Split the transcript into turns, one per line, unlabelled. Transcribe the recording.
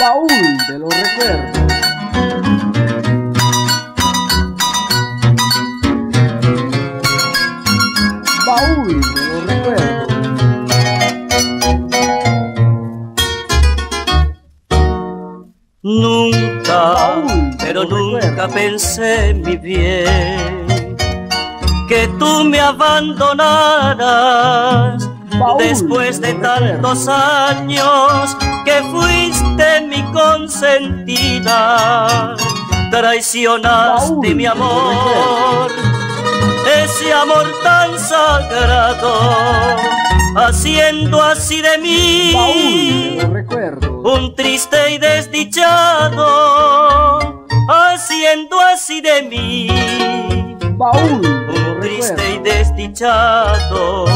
Baúl de los recuerdos. Baúl de los recuerdos.
Nunca,
Baúl
pero nunca
recuerdos.
pensé, mi bien, que tú me abandonaras
Baúl
después
de
tantos años que fuiste consentida. Traicionaste mi amor, ese amor tan sagrado, haciendo así de mí un triste y desdichado, haciendo así de mí, un triste y desdichado.